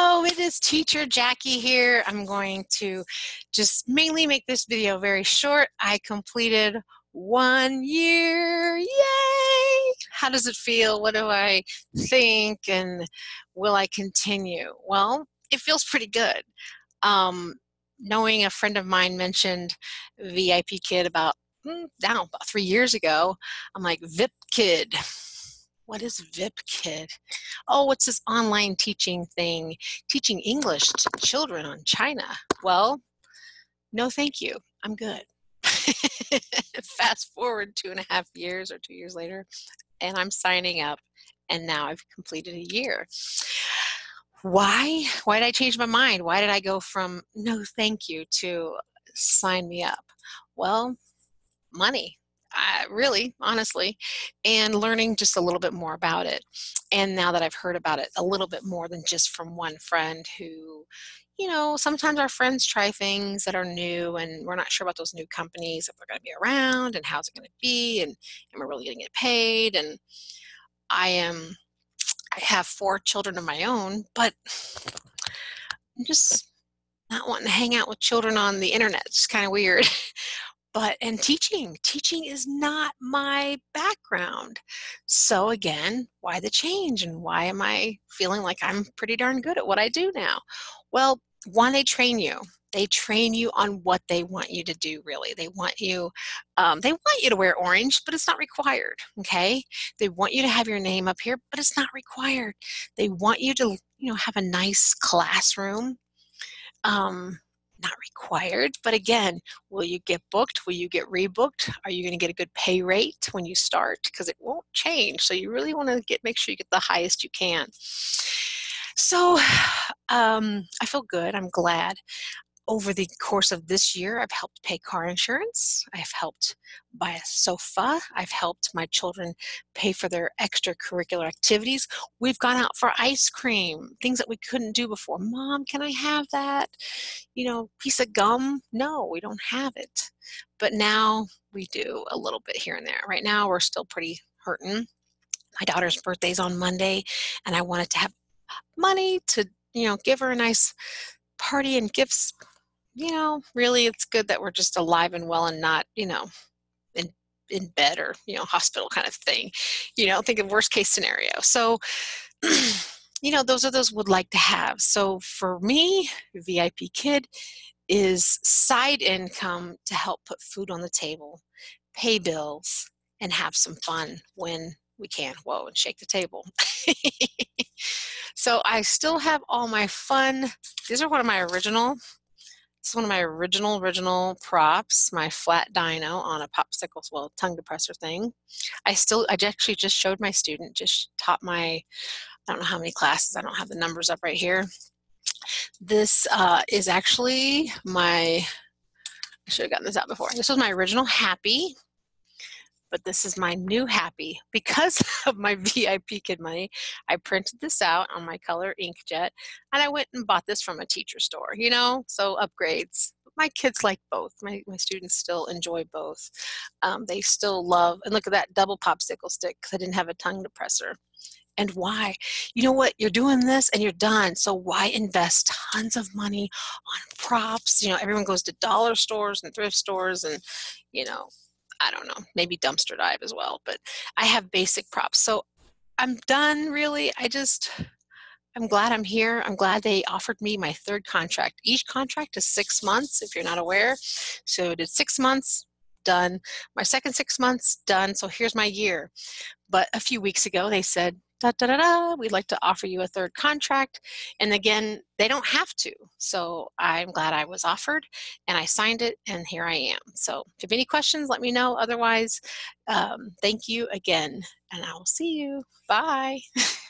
It is teacher Jackie here. I'm going to just mainly make this video very short. I completed one year, yay! How does it feel? What do I think? And will I continue? Well, it feels pretty good. Um, knowing a friend of mine mentioned VIP Kid about, hmm, now about three years ago, I'm like, VIP Kid what is VipKid? Oh, it's this online teaching thing, teaching English to children on China. Well, no thank you. I'm good. Fast forward two and a half years or two years later, and I'm signing up, and now I've completed a year. Why? Why did I change my mind? Why did I go from no thank you to sign me up? Well, money really, honestly, and learning just a little bit more about it. And now that I've heard about it a little bit more than just from one friend who, you know, sometimes our friends try things that are new and we're not sure about those new companies, if they're going to be around and how's it going to be and am I really going to get paid? And I am, I have four children of my own, but I'm just not wanting to hang out with children on the internet. It's kind of weird. but and teaching teaching is not my background. So again why the change and why am i feeling like i'm pretty darn good at what i do now? Well one they train you. They train you on what they want you to do really. They want you um, they want you to wear orange but it's not required okay? They want you to have your name up here but it's not required. They want you to you know have a nice classroom um, not required, but again, will you get booked? Will you get rebooked? Are you going to get a good pay rate when you start? Because it won't change. So you really want to get make sure you get the highest you can. So um, I feel good. I'm glad over the course of this year, I've helped pay car insurance. I've helped buy a sofa. I've helped my children pay for their extracurricular activities. We've gone out for ice cream, things that we couldn't do before. Mom, can I have that? You know, piece of gum? No, we don't have it. But now we do a little bit here and there. Right now, we're still pretty hurting. My daughter's birthday's on Monday, and I wanted to have money to, you know, give her a nice party and gifts you know, really it's good that we're just alive and well and not, you know, in in bed or, you know, hospital kind of thing. You know, think of worst case scenario. So you know, those are those would like to have. So for me, VIP kid is side income to help put food on the table, pay bills, and have some fun when we can. Whoa, and shake the table. so I still have all my fun. These are one of my original it's one of my original, original props, my flat dino on a popsicle, well, tongue depressor thing. I still, I actually just showed my student, just taught my, I don't know how many classes, I don't have the numbers up right here. This uh, is actually my, I should have gotten this out before. This was my original Happy but this is my new happy because of my VIP kid money. I printed this out on my color inkjet and I went and bought this from a teacher store, you know, so upgrades. My kids like both. My, my students still enjoy both. Um, they still love, and look at that double popsicle stick because I didn't have a tongue depressor. And why? You know what? You're doing this and you're done. So why invest tons of money on props? You know, everyone goes to dollar stores and thrift stores and, you know, I don't know, maybe dumpster dive as well. But I have basic props. So I'm done really. I just, I'm glad I'm here. I'm glad they offered me my third contract. Each contract is six months, if you're not aware. So I did six months, done. My second six months, done. So here's my year. But a few weeks ago, they said, da, da, da, da, we'd like to offer you a third contract. And again, they don't have to. So I'm glad I was offered and I signed it and here I am. So if you have any questions, let me know. Otherwise, um, thank you again and I will see you. Bye.